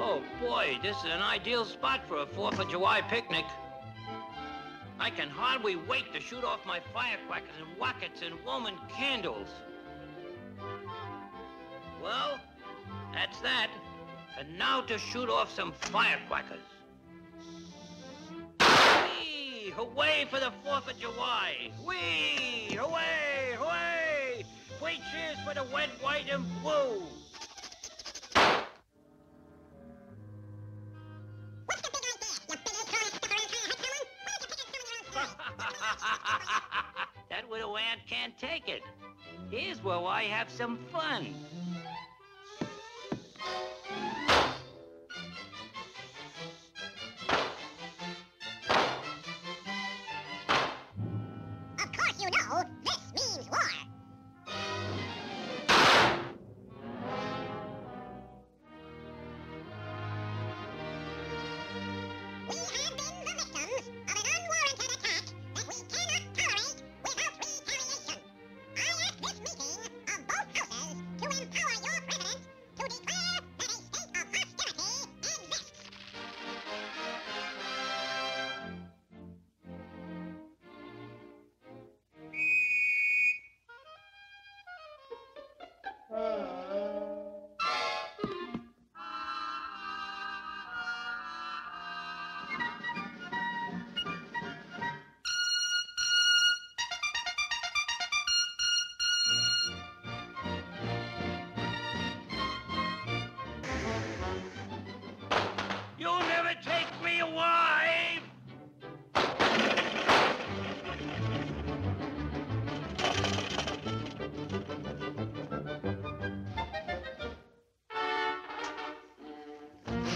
Oh, boy, this is an ideal spot for a 4th of July picnic. I can hardly wait to shoot off my firecrackers and rockets and Roman candles. Well, that's that. And now to shoot off some firecrackers. Whee! Hooray for the 4th of July! Whee! Hooray! Hooray! Three cheers for the red, white, and blue! that widow ant can't take it. Here's where I have some fun. Of course you know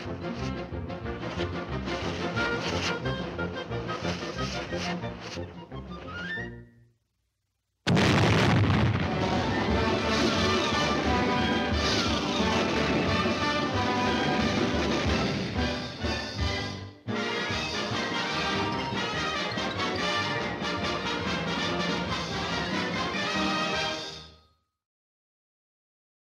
Thank you.